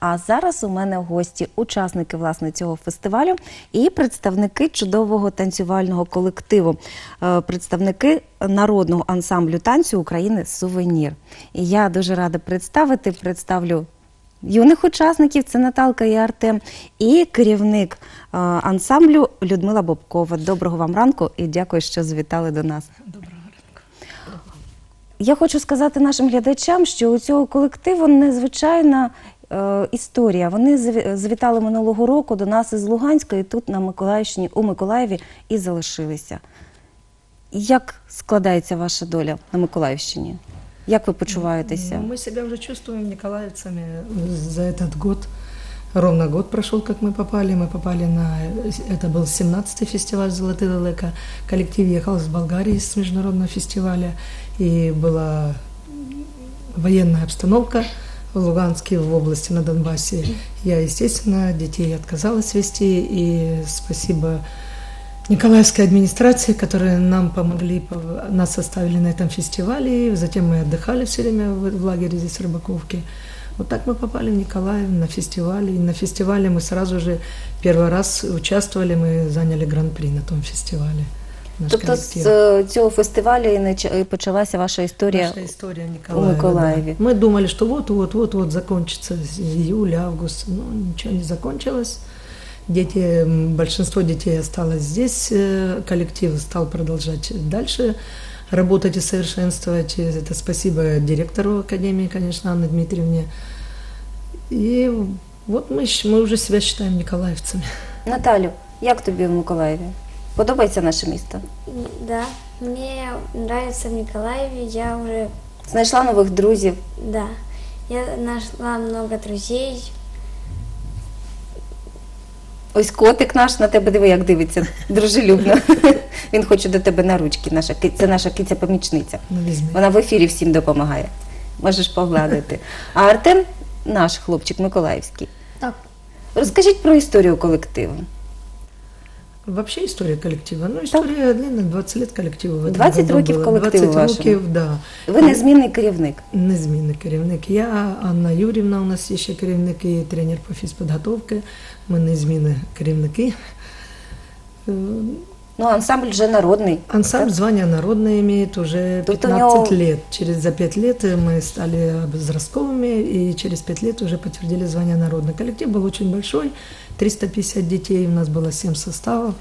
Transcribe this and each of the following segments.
А зараз у мене в гості учасники власне цього фестивалю і представники чудового танцювального колективу, е, представники народного ансамблю танцю України Сувенір. І я дуже рада представити, представлю. Юних учасників це Наталка і Артем, і керівник е, ансамблю Людмила Бобкова. Доброго вам ранку і дякую, що завітали до нас. Я хочу сказати нашим глядачам, що у цього колективу незвичайна історія. Вони заві- завітали минулого року до нас із Луганська і тут на Миколаївщині, у Миколаєві і залишилися. Як складається ваша доля на Миколаївщині? Як ви почуваєтеся? Ну, Мы себя уже чувствуем николаевцами за этот год. Ровно год прошел, как мы попали. Мы попали на... Это был 17-й фестиваль «Золотые лелека». Коллектив ехал из Болгарии, с международного фестиваля. И была военная обстановка В Луганске, в области, на Донбассе. Я, естественно, детей отказалась вести. И спасибо Николаевской администрации, которые нам помогли, нас оставили на этом фестивале, затем мы отдыхали все время в, лагере здесь в Рыбаковке. Вот так мы попали в Николаев на фестиваль, и на фестивале мы сразу же первый раз участвовали, мы заняли гран-при на том фестивале Наш Тобто коллектив. з е, цього фестивалю і нач- і почалася ваша історія. Наша история Николаева. Миколаеве. да. Мы думали, что вот-вот-вот-вот закончится июль, август, но ничего не закончилось. Дети, м, большинство детей осталось здесь, э, коллектив стал продолжать дальше работать и совершенствовать. И Это спасибо директору Академии, конечно, Анне Дмитриевне. И вот мы, щ- мы уже себя считаем николаевцами. Наталю, як тобі в Миколаєві? Подобається наше місто? Да, мне нравится в Николаеве. Я уже, Знайшла нових друзів. да, я нашла много друзей. Ось котик наш на тебе диви, як дивиться, дружелюбно. Він хоче до тебе на ручки. Наша ки- це наша киця-помічниця. Ну. Вона в ефірі всім допомагає. Можеш погладити. А Артем наш хлопчик Миколаївський. Так. Розкажіть про історію колективу. Вообще история коллектива. Ну, история длинна, 20 лет коллективу. в 20 років колективу 20 вашому. років, да. Ви незмінний керівник. Незмінний керівник. Я, Анна Юрівна, у нас є ще керівник і тренер по фізпідготовці. Ми незмінні керівники. Е, Ну, ансамбль вже народний. Ансамбль звания народное имеет уже Тут у 15 него- лет. Через за 5 лет мы стали образцовыми, и через 5 лет уже подтвердили звание народный. Коллектив был очень большой, 350 детей, у нас было 7 составов,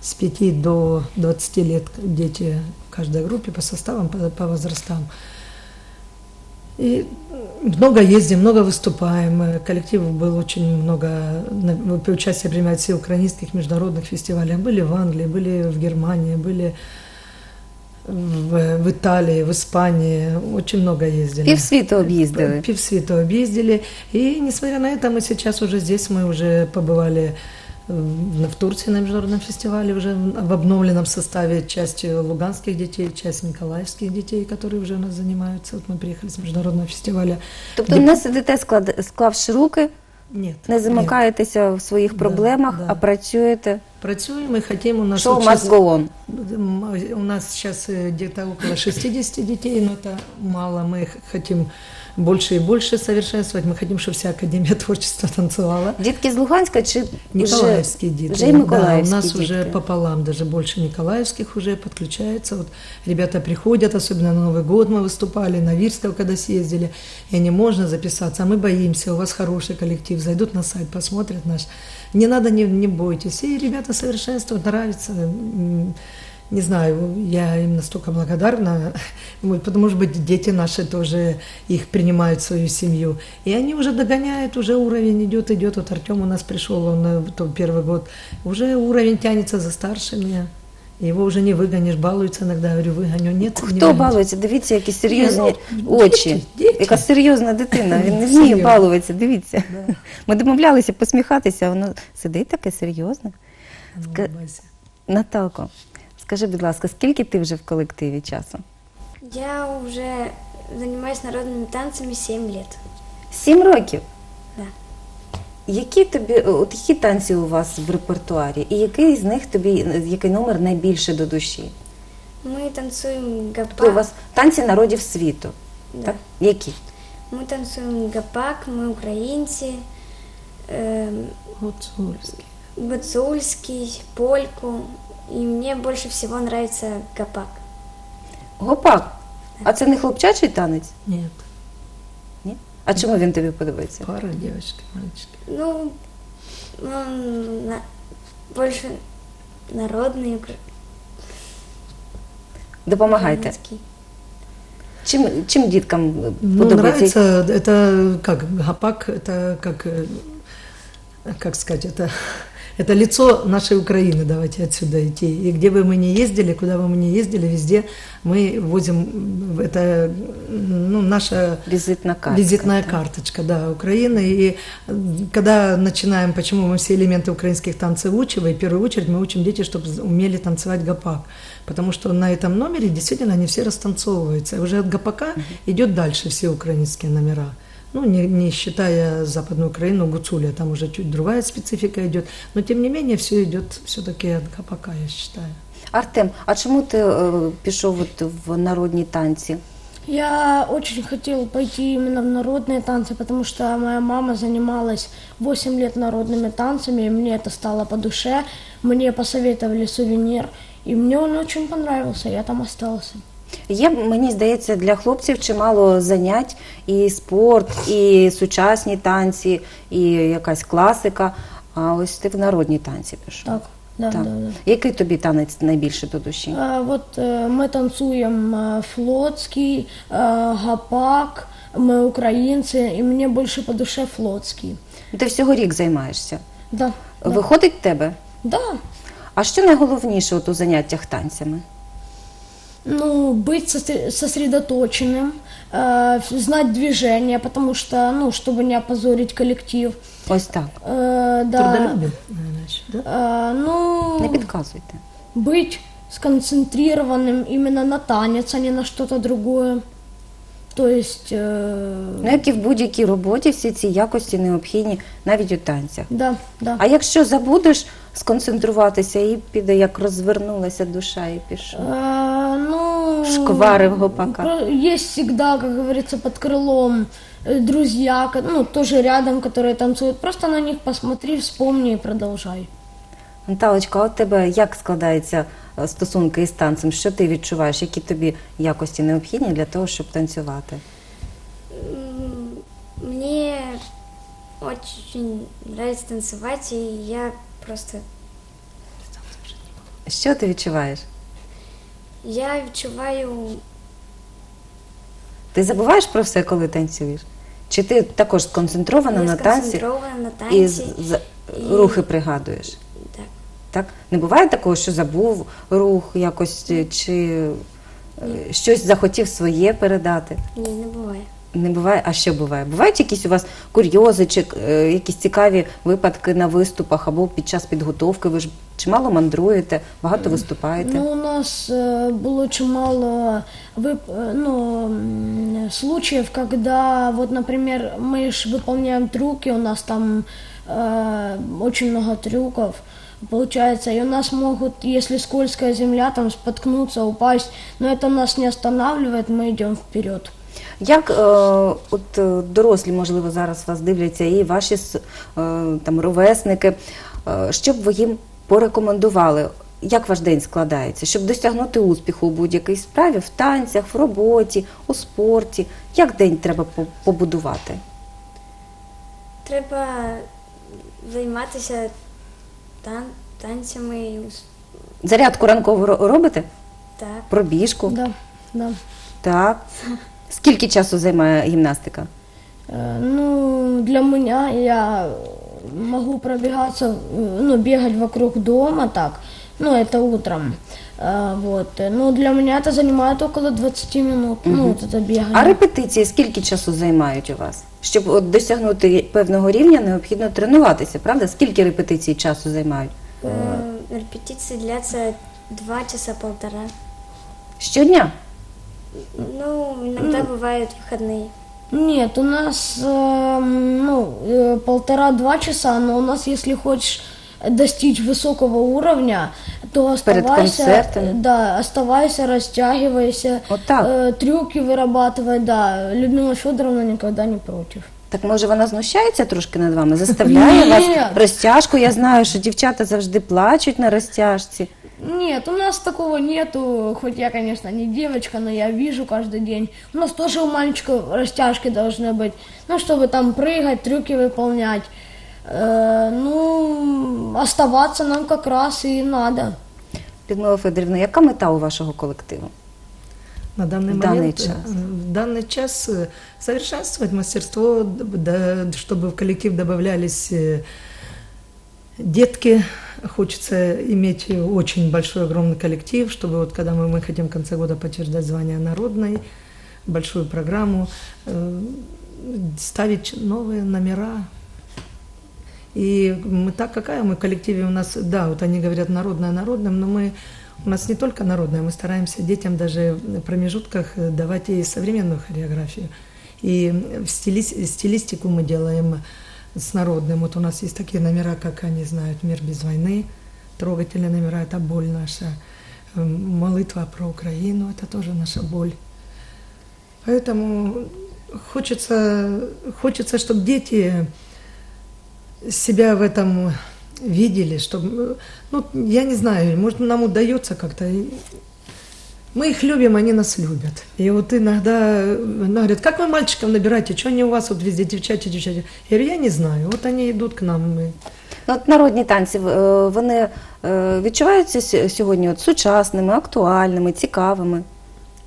с 5 до 20 лет дети в каждой группе по составам, по, по возрастам. И много ездим, много выступаем. Э, Коллектив был очень много, на- в- участие принимает все украинских международных фестивалях. Были в Англии, были в Германии, были в, в Италии, в Испании. Очень много ездили. Півсвіту об'їздили. Півсвіту объездили. И несмотря на это, мы сейчас уже здесь, мы уже побывали э, в Турции на международном фестивале уже в в обновленном составе часть э, луганских детей, часть николаевских детей, которые уже у нас занимаются. Вот мы приехали с международного фестиваля. Тобто не сидите, склад- склавши руки, Нет. не нет. замикаєтеся в своїх Да, проблемах, да. а працюєте. Працюем и хотим, у нас Show вот must щас- go on. М, У нас сейчас э, где-то около 60 детей, но это мало. Мы х- хотим больше и больше совершенствовать. Мы хотим, чтобы вся Академия творчества танцевала. Дітки з Луганська чи Николаевские вже, дети. Вже і да, у Миколаївські нас дітки. уже пополам, даже больше николаевских уже подключается. Вот ребята приходят, особенно на Новый год мы выступали, на Вирстов, когда съездили, и не можно записаться, а мы боимся, у вас хороший коллектив, зайдут на сайт, посмотрят наш. Не надо, не, не бойтесь. И ребята совершенствуют, нравится. М, Не знаю, я им настолько благодарна, вот, потому что быть, дети наши тоже их принимают в свою семью. И они уже догоняют, уже уровень идет, идет. Вот Артем у нас пришел, он э, то первый год, уже уровень тянется за старшими. Его уже не выгонишь, балуется иногда, говорю, выгоню. Нет, не Хто выгонишь. балується? Дивіться, які серйозні Ні, ну, очі. діти, діти. Яка серйозна дитина. Він не вміє Серйозно. балуватися. Дивіться. Ми домовлялися посміхатися, а воно сидить таке серйозне. Ска- Улыбайся. Наталко, скажи, будь ласка, скільки ти вже в колективі часу? Я уже занимаюсь народными танцами 7 лет. Сім років. Да. Які тобі, от які танці у вас в репертуарі? І який з них тобі, який номер найбільше до душі? Мы танцуем Тобто у гапак. вас танці народів світу. Да. Так? Які? Мы танцуем гапак, мы украинцы. эм, Гуцульский. гуцульский, польку. И мне больше всего нравится гопак. Гопак. А це не хлопчачий танець? Нет, Ні? А чому він тобі подобається? пара девочки, мальчики. Ну, он на- больше народный, укра- Допомагайте. украинский. Чим, чим діткам Ну, подобається? нравится, это как гапак, это как, э, как сказать, это, это лицо нашей Украины, давайте отсюда идти. И где бы мы ни ездили, куда бы мы ни ездили, везде мы возим, это ну, наша Візитна картка. Визитная так. карточка, да, Украины. И э, когда начинаем, почему мы все элементы украинских танцев учим, и в первую очередь мы учим детей, чтобы умели танцевать гопак. Потому что на этом номере действительно они все растанцовываются. И уже от гопака идет дальше все украинские номера. Ну, не, не считая Западную Украину, Гуцулия, там уже чуть другая специфика идет. Но тем не менее все идет все-таки от гопака, я считаю. Артем, а чому ти е, пішов от в народні танці? Я очень хотел пойти именно в народные танцы, потому что моя мама занималась 8 лет народными танцами, и мне это стало по душе. Мне посоветовали сувенир, и мне он очень понравился, я там остался. Є, мені здається, для хлопців чимало занять, і спорт, і сучасні танці, і якась класика. А ось ти в народні танці пішов. Так, да, Так. да, да. Який тобі танець найбільше до душі? А, вот э, мы танцуем э, флотский, э, гапак, мы украинцы, и мне больше по душе флотский. Ти всього рік займаєшся. Да, да. Виходить в тебе? да. А що найголовніше от у заняттях танцями? Ну, быть сосре- сосредоточенным, э, знать движение, потому что, ну, чтобы не опозорить коллектив. Ось так. Э, да. Трудолюбие, наверное, еще, да? Э, ну, Не підказуйте. быть сконцентрированным именно на танец, а не на что-то другое. То есть, э, Ну, як і в будь-якій роботі, всі ці якості необхідні навіть у танцях. да, да. А якщо забудеш сконцентруватися і піде, як розвернулася душа і пішов. Э, ну, Шквары в гопака. про- Есть всегда, как говорится, под крылом э, друзья, ко- ну, тоже рядом, которые танцуют. Просто на них посмотри, вспомни и продолжай. Наталочка, а у тебе як складаються е, стосунки із танцем? Що ти відчуваєш? Які тобі якості необхідні для того, щоб танцювати? М, Мне очень нравится танцевать, и я просто Що ти відчуваєш? я відчуваю Ти забуваєш про все, коли танцюєш? Чи ти також сконцентрована я на танці сконцентрована на і танці. з- з- і- рухи пригадуєш? Так. Так? Не буває такого, що забув рух якось, е, чи е, щось захотів своє передати? Ні, не буває Не буває, а що буває? Бувають якісь у вас курйози чи е, якісь цікаві випадки на виступах або під час підготовки? Ви ж чимало мандруєте, багато виступаєте. Ну, у нас э, было очень мало вып- э, ну, м, случаев, когда, вот, например, мы же выполняем трюки, у нас там э, очень много трюков, получается, и у нас могут, если скользкая земля, там споткнуться, упасть, но это нас не останавливает, мы идем вперед. Як е, от е, дорослі, можливо, зараз вас дивляться, і ваші е, там ровесники, е, що б ви їм порекомендували? Як ваш день складається, щоб досягнути успіху у будь-якій справі, в танцях, в роботі, у спорті? Як день треба побудувати? Треба займатися тан- танцями. Зарядку ранкову робите? Так. Пробіжку? Да, да. Так. Скільки часу займає гімнастика? Э, Ну, для меня я могу пробегаться, э, ну, бегать вокруг дома так, ну, это утром, А, вот. Ну, для меня это занимает около 20 минут, ну, вот это бегание. А репетиції скільки часу займають у вас? Щоб от досягнути певного рівня, необхідно тренуватися, правда? Скільки репетицій часу займають? Э, Репетиции длятся два часа полтора. Щодня? Ну, иногда бывают выходные. Нет, у нас, эм, ну, э, полтора-два часа, но у нас, если хочешь достичь высокого уровня, то Перед оставайся, концертами. да, оставайся, растягивайся, Вот так. э, трюки вырабатывай, да. Людмила Федоровна никогда не против. Так може вона знущається трошки над вами, заставляє Ні. вас розтяжку. Я знаю, що дівчата завжди плачуть на розтяжці. Нет, у нас такого нету, хоть я, конечно, не девочка, но я вижу каждый день. У нас тоже у мальчиков растяжки должны быть, ну, чтобы там прыгать, трюки выполнять. Э, ну, оставаться нам как раз и надо. Людмила Федорівна, яка мета у вашого колективу? На данный В данный момент, час. э, в данный час э, совершенствовать мастерство, д- да, чтобы в коллектив добавлялись э, детки. Хочется иметь очень большой, огромный коллектив, чтобы вот когда мы, мы хотим в конце года подтверждать звание народной, большую программу, э, ставить новые номера. И мы так какая мы в коллективе у нас, да, вот они говорят народная народным, но мы у нас не только народная, мы стараемся детям даже в промежутках давать и современную хореографию. И в стили- стилистику мы делаем с народным. Вот у нас есть такие номера, как они знают «Мир без войны», трогательные номера – это боль наша, э, молитва про Украину – это тоже наша боль. Поэтому хочется, хочется, чтобы дети себя в этом видели, чтобы, ну, я не знаю, может, нам удается как-то. И Мы их любим, они нас любят. И вот иногда она говорит, как вы мальчиков набираете, что они у вас вот везде девчачьи, девчачьи? Я говорю, я не знаю, вот они идут к нам, мы Ну, от народні танці е, вони е, відчуваються сь- сьогодні от сучасними, актуальними, цікавими.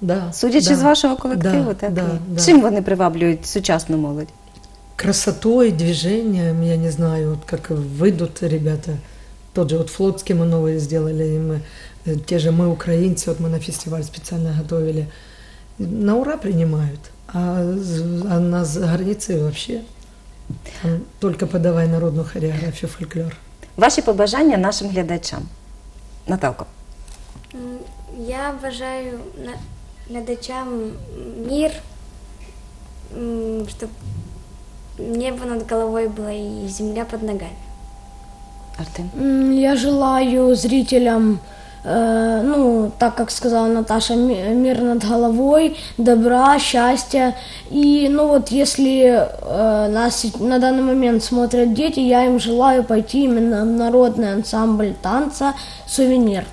да. Судячи да, з вашого колективу, да, так да, і да. чим вони приваблюють сучасну молодь? красотой, движением, я не знаю, вот как выйдут ребята. Тот же вот флотский мы новые сделали, и мы, э, те же мы украинцы, вот мы на фестиваль специально готовили. На ура принимают, а, а на за границей вообще там только подавай народную хореографию, фольклор. Ваші побажання нашим глядачам. Наталко. Я бажаю глядачам мир, чтобы небо над головой было и земля под ногами. Артем. Я желаю зрителям, э, ну, так как сказала Наташа, ми- мир над головой, добра, счастья. И, ну вот, если э, нас на данный момент смотрят дети, я им желаю пойти именно в народный ансамбль танца «Сувенир».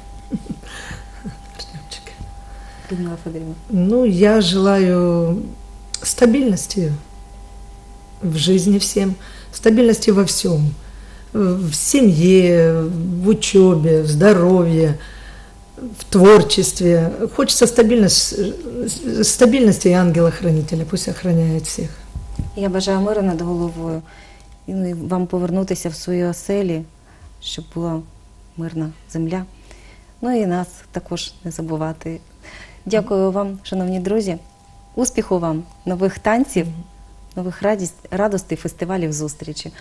Людмила. Ну, я желаю стабильности в жизни всем, стабильности во всем. В семье, в учебе, в здоровье, в творчестве. Хочется стабильность, стабильности и ангела-хранителя. Пусть охраняет всех. Я бажаю миру над головою і вам повернутися в свої оселі, щоб була мирна земля. Ну і нас також не забувати. Дякую вам, шановні друзі. Успіху вам, нових танців, нових радість, радостей, фестивалів, зустрічі.